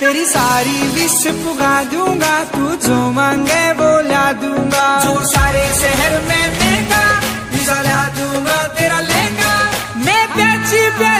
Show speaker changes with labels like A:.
A: तेरी सारी विश पुगा दूँगा तू जो मांगे वो ला दूँगा। जो सारे शहर में देगा ला दूँगा तेरा लेगा मैं प्याची प्याची